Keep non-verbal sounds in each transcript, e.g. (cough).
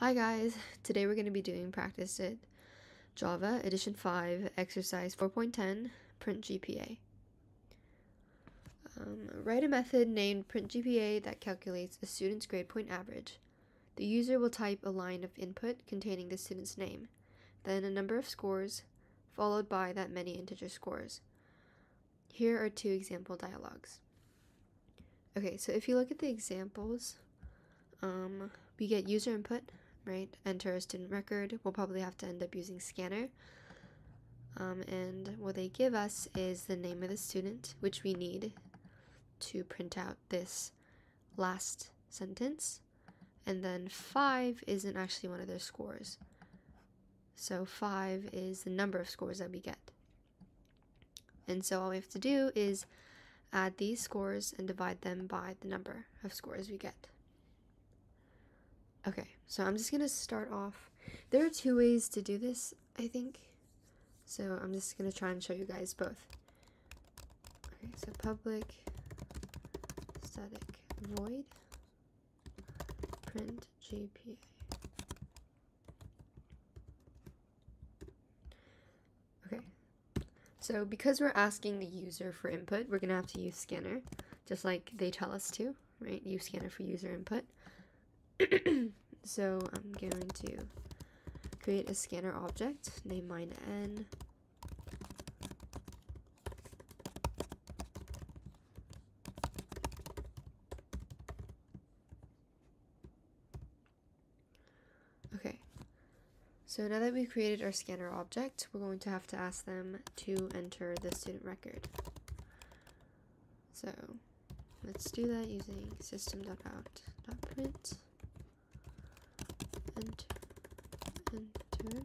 Hi guys, today we're going to be doing Practice-It Java Edition 5 Exercise 4.10 Print GPA. Um, write a method named Print GPA that calculates a student's grade point average. The user will type a line of input containing the student's name, then a number of scores, followed by that many integer scores. Here are two example dialogues. Okay, so if you look at the examples, um, we get user input, right? Enter a student record. We'll probably have to end up using scanner. Um, and what they give us is the name of the student, which we need to print out this last sentence. And then 5 isn't actually one of their scores. So 5 is the number of scores that we get. And so all we have to do is add these scores and divide them by the number of scores we get. Okay, so I'm just gonna start off. There are two ways to do this, I think. So I'm just gonna try and show you guys both. Okay, so public static void print GPA. Okay, so because we're asking the user for input, we're gonna have to use scanner, just like they tell us to, right? Use scanner for user input. (clears throat) so I'm going to create a scanner object, name mine n. Okay, so now that we've created our scanner object, we're going to have to ask them to enter the student record. So let's do that using system.out.print enter, enter.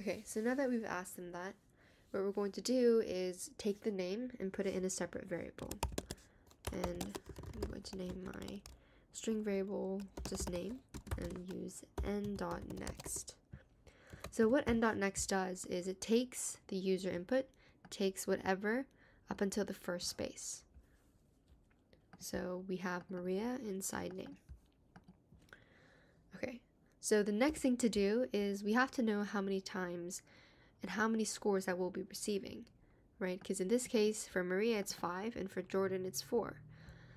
Okay, so now that we've asked them that, what we're going to do is take the name and put it in a separate variable. And I'm going to name my string variable just name and use n.next. So what n.next does is it takes the user input, takes whatever up until the first space. So we have Maria inside name. Okay, so the next thing to do is we have to know how many times and how many scores that we'll be receiving, right? Because in this case, for Maria it's 5 and for Jordan it's 4.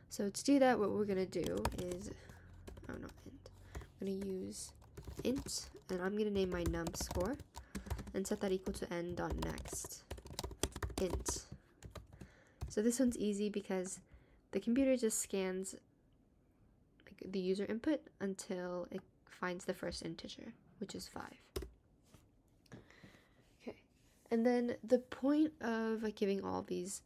So to do that, what we're going to do is, oh no, int. I'm to use int, and I'm going to name my num score and set that equal to n dot next int. So this one's easy because the computer just scans the user input until it finds the first integer, which is 5. Okay, and then the point of like, giving all these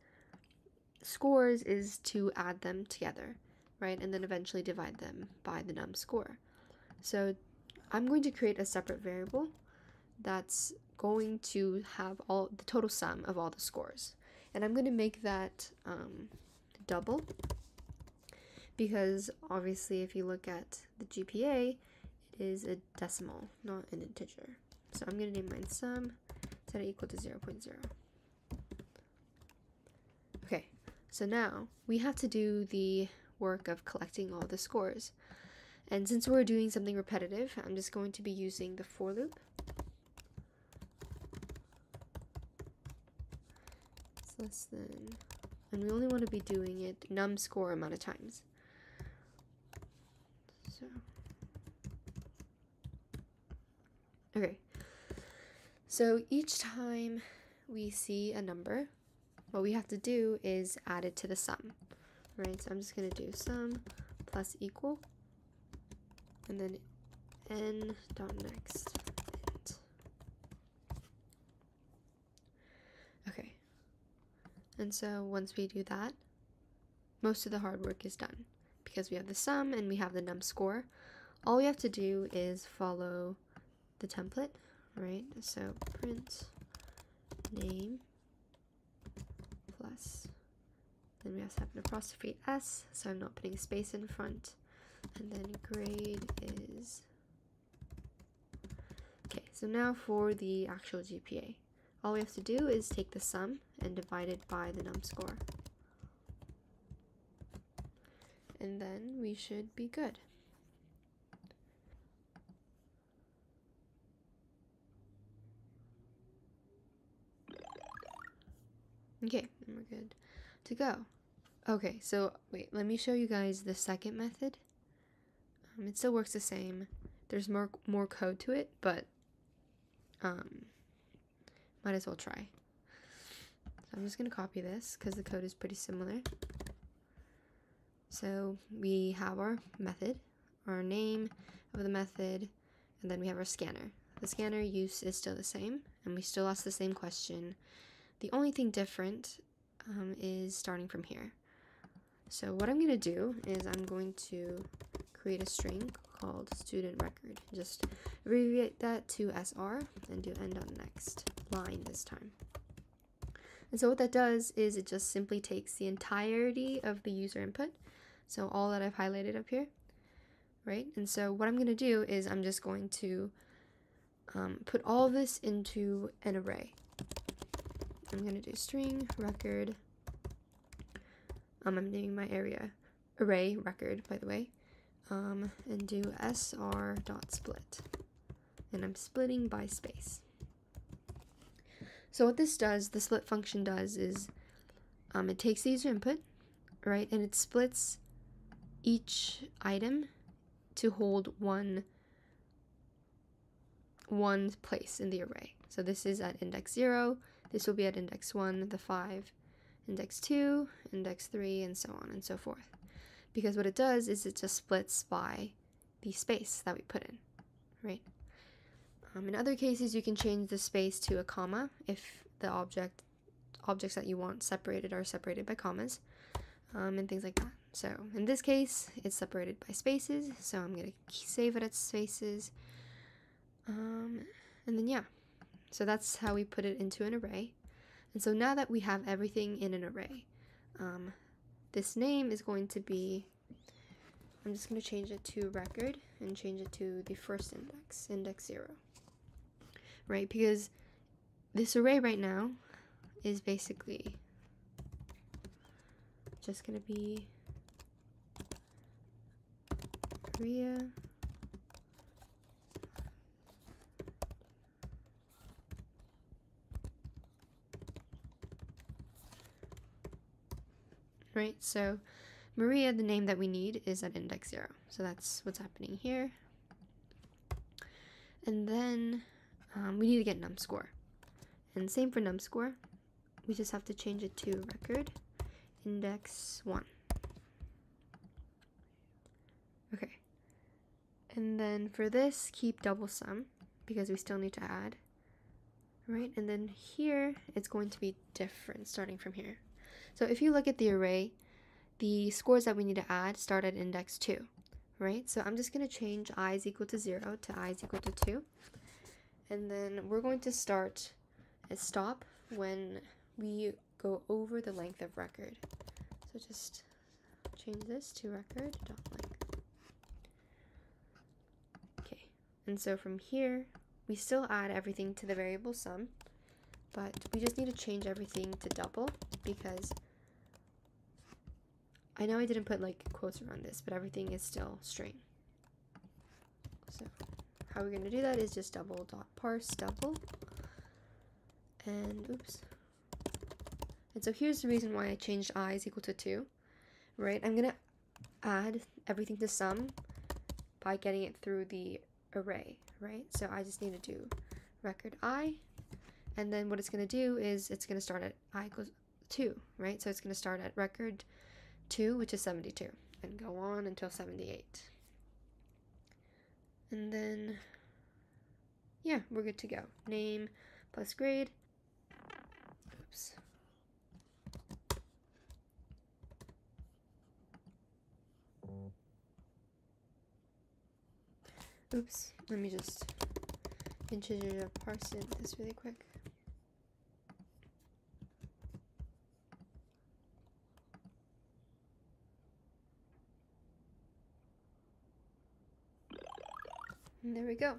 scores is to add them together, right? And then eventually divide them by the num score. So I'm going to create a separate variable that's going to have all the total sum of all the scores. And I'm going to make that um, double because obviously if you look at the GPA, it is a decimal, not an integer. So I'm going to name mine sum, set it equal to 0, 0.0. Okay, so now we have to do the work of collecting all the scores. And since we're doing something repetitive, I'm just going to be using the for loop. Less than, and we only want to be doing it num score amount of times. So, okay. So each time we see a number, what we have to do is add it to the sum, right? So I'm just going to do sum plus equal, and then n dot next And so once we do that, most of the hard work is done because we have the sum and we have the num score. All we have to do is follow the template, right? So print name plus, then we have to have an apostrophe s, so I'm not putting space in front, and then grade is, okay, so now for the actual GPA. All we have to do is take the sum and divide it by the num score. and then we should be good. Okay, we're good to go. Okay, so wait, let me show you guys the second method. Um, it still works the same. There's more more code to it, but um, might as well try. So I'm just gonna copy this because the code is pretty similar. So we have our method, our name of the method, and then we have our scanner. The scanner use is still the same, and we still ask the same question. The only thing different um, is starting from here. So what I'm going to do is I'm going to create a string called student record. Just abbreviate that to SR and do end on next line this time. And so what that does is it just simply takes the entirety of the user input, so all that I've highlighted up here, right? And so what I'm going to do is I'm just going to um, put all this into an array. I'm going to do string record. Um, I'm naming my area array record, by the way, um, and do sr dot split, and I'm splitting by space. So what this does, the split function does, is um, it takes the user input, right, and it splits each item to hold one one place in the array. So this is at index 0, this will be at index 1, the 5, index 2, index 3, and so on and so forth. Because what it does is it just splits by the space that we put in, right? Um, in other cases, you can change the space to a comma if the object objects that you want separated are separated by commas um, and things like that. So in this case, it's separated by spaces, so I'm going to save it at spaces. Um, and then yeah, so that's how we put it into an array. And so now that we have everything in an array, um, this name is going to be, I'm just going to change it to record and change it to the first index, index 0 right? Because this array right now is basically just going to be Maria right? So Maria, the name that we need, is at index 0. So that's what's happening here. And then um, we need to get num score. And same for num score. We just have to change it to record index 1. Okay. And then for this, keep double sum because we still need to add. Right? And then here, it's going to be different starting from here. So if you look at the array, the scores that we need to add start at index 2, right? So I'm just going to change i is equal to 0 to i is equal to 2 and then we're going to start and stop when we go over the length of record. So just change this to record dot length. Okay, and so from here, we still add everything to the variable sum, but we just need to change everything to double because I know I didn't put like quotes around this, but everything is still string. So how we're going to do that is just double dot parse double. And oops. And so here's the reason why I changed i is equal to 2. Right? I'm going to add everything to sum by getting it through the array, right? So I just need to do record i. And then what it's going to do is it's going to start at i equals 2, right? So it's going to start at record 2, which is 72, and go on until 78. And then, yeah, we're good to go. Name plus grade. Oops. Oops, let me just integer parse it this really quick. And there we go.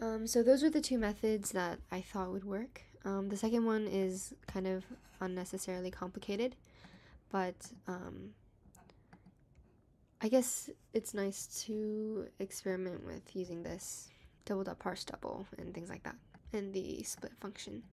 Um, so those are the two methods that I thought would work. Um, the second one is kind of unnecessarily complicated, but um, I guess it's nice to experiment with using this double dot parse double and things like that, and the split function.